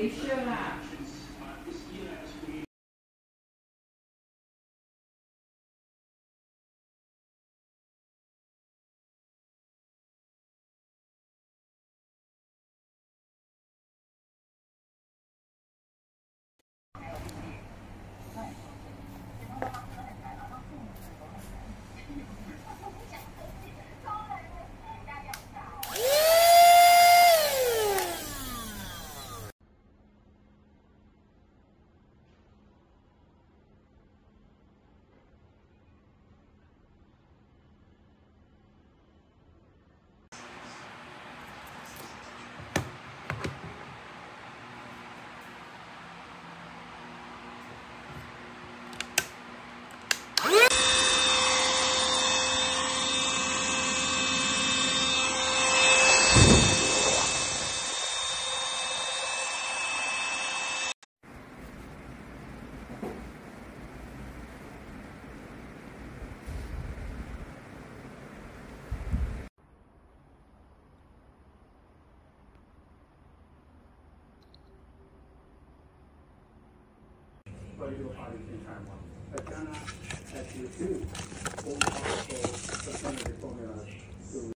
Alicia Latch. 科技化的发展嘛，再加上还是从工厂和生产的方面啊，就。